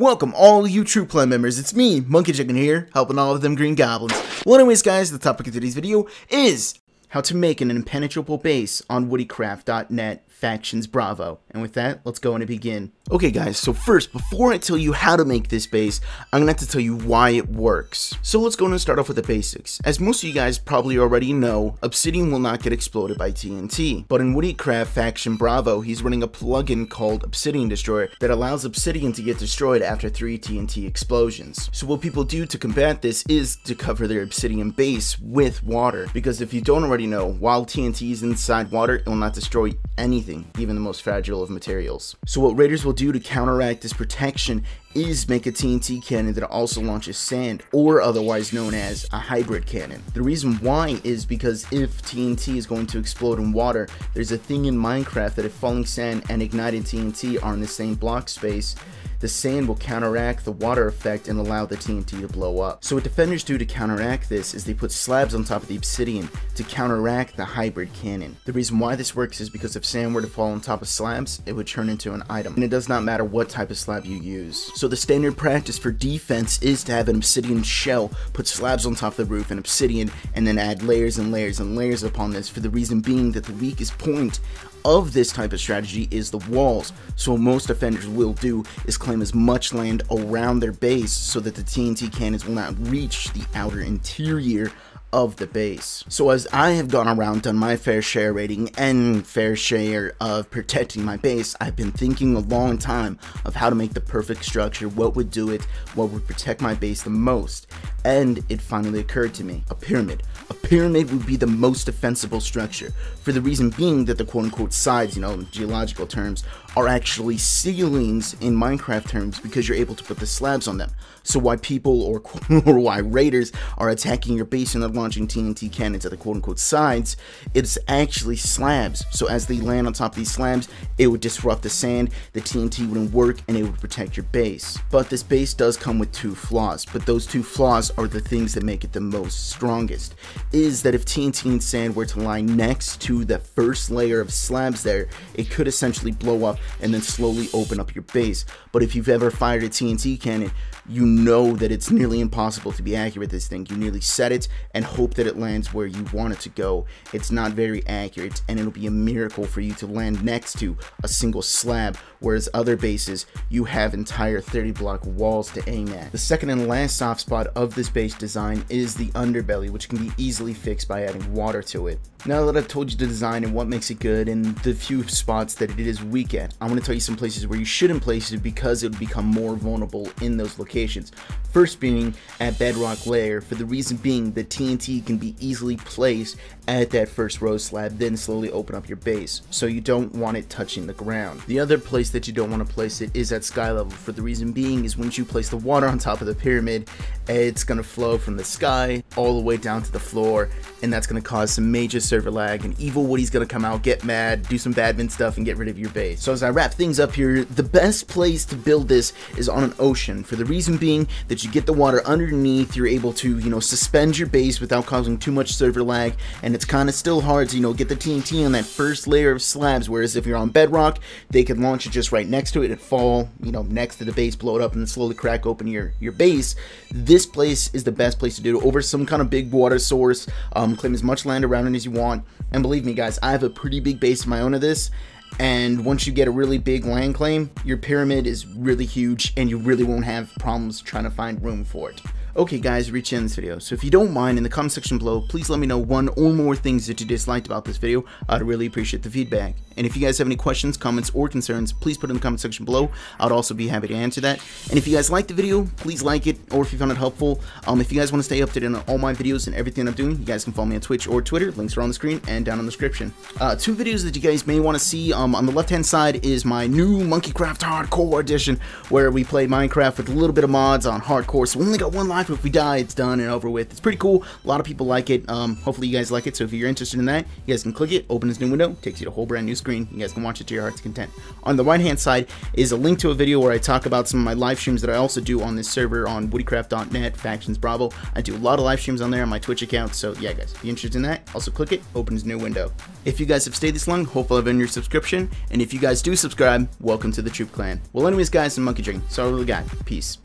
Welcome all you True Play members, it's me, Monkey Chicken here, helping all of them green goblins. Well anyways guys, the topic of today's video is how to make an impenetrable base on woodycraft.net factions bravo. And with that, let's go and begin. Okay guys, so first, before I tell you how to make this base, I'm gonna have to tell you why it works. So let's go and start off with the basics. As most of you guys probably already know, Obsidian will not get exploded by TNT. But in Woodycraft Faction Bravo, he's running a plugin called Obsidian Destroyer that allows Obsidian to get destroyed after 3 TNT explosions. So what people do to combat this is to cover their Obsidian base with water. Because if you don't already know, while TNT is inside water, it will not destroy anything, even the most fragile of materials. So what raiders will do to counteract this protection is make a TNT cannon that also launches sand, or otherwise known as a hybrid cannon. The reason why is because if TNT is going to explode in water, there's a thing in Minecraft that if falling sand and ignited TNT are in the same block space, the sand will counteract the water effect and allow the TNT to blow up. So what defenders do to counteract this is they put slabs on top of the obsidian to counteract the hybrid cannon. The reason why this works is because if sand were to fall on top of slabs, it would turn into an item. And it does not matter what type of slab you use. So the standard practice for defense is to have an obsidian shell, put slabs on top of the roof and obsidian, and then add layers and layers and layers upon this for the reason being that the weakest point of this type of strategy is the walls. So most defenders will do is claim as much land around their base so that the TNT cannons will not reach the outer interior of the base. So as I have gone around done my fair share rating and fair share of protecting my base, I've been thinking a long time of how to make the perfect structure, what would do it, what would protect my base the most. And it finally occurred to me, a pyramid. A pyramid would be the most defensible structure, for the reason being that the quote-unquote sides, you know, in geological terms, are actually ceilings in Minecraft terms because you're able to put the slabs on them. So why people or, or why raiders are attacking your base and they're launching TNT cannons at the quote-unquote sides, it's actually slabs. So as they land on top of these slabs, it would disrupt the sand, the TNT wouldn't work, and it would protect your base. But this base does come with two flaws, but those two flaws are the things that make it the most strongest. Is that if TNT and sand were to lie next to the first layer of slabs there, it could essentially blow up and then slowly open up your base. But if you've ever fired a TNT cannon, you know that it's nearly impossible to be accurate this thing. You nearly set it and hope that it lands where you want it to go. It's not very accurate and it'll be a miracle for you to land next to a single slab, whereas other bases, you have entire 30 block walls to aim at. The second and last soft spot of this base design is the underbelly, which can be easily fixed by adding water to it. Now that I've told you the design and what makes it good and the few spots that it is weak at, I'm going to tell you some places where you shouldn't place it because it would become more vulnerable in those locations. First being at bedrock layer for the reason being that TNT can be easily placed at that first rose slab then slowly open up your base so you don't want it touching the ground. The other place that you don't want to place it is at sky level for the reason being is once you place the water on top of the pyramid it's going to flow from the sky all the way down to the floor and that's going to cause some major server lag and evil Woody's to come out get mad do some badmin stuff and get rid of your base. So as I wrap things up here the best place to build this is on an ocean for the reason being that you get the water underneath you're able to you know suspend your base without causing too much server lag and it's kind of still hard to you know get the TNT on that first layer of slabs whereas if you're on bedrock they could launch it just right next to it and fall you know next to the base blow it up and then slowly crack open your your base this place is the best place to do it over some kind of big water source um, claim as much land around it as you want and believe me guys I have a pretty big base of my own of this and once you get a really big land claim, your pyramid is really huge and you really won't have problems trying to find room for it. Okay guys, reach in this video, so if you don't mind, in the comment section below, please let me know one or more things that you disliked about this video. I'd really appreciate the feedback. And if you guys have any questions, comments, or concerns, please put in the comment section below. I'd also be happy to answer that. And if you guys liked the video, please like it, or if you found it helpful, um, if you guys want to stay updated on all my videos and everything I'm doing, you guys can follow me on Twitch or Twitter. Links are on the screen and down in the description. Uh, two videos that you guys may want to see, um, on the left-hand side is my new Monkeycraft Hardcore edition, where we play Minecraft with a little bit of mods on Hardcore, so we only got one live If we die, it's done and over with. It's pretty cool. A lot of people like it. Um, hopefully you guys like it. So if you're interested in that, you guys can click it, open this new window, takes you to a whole brand new screen. You guys can watch it to your heart's content. On the right hand side is a link to a video where I talk about some of my live streams that I also do on this server on woodycraft.net, Factions Bravo. I do a lot of live streams on there on my Twitch account. So yeah, guys, if you're interested in that, also click it, opens new window. If you guys have stayed this long, hopefully I've earned your subscription. And if you guys do subscribe, welcome to the Troop Clan. Well, anyways, guys, I'm Monkey Chicken. Sorry really got. Peace.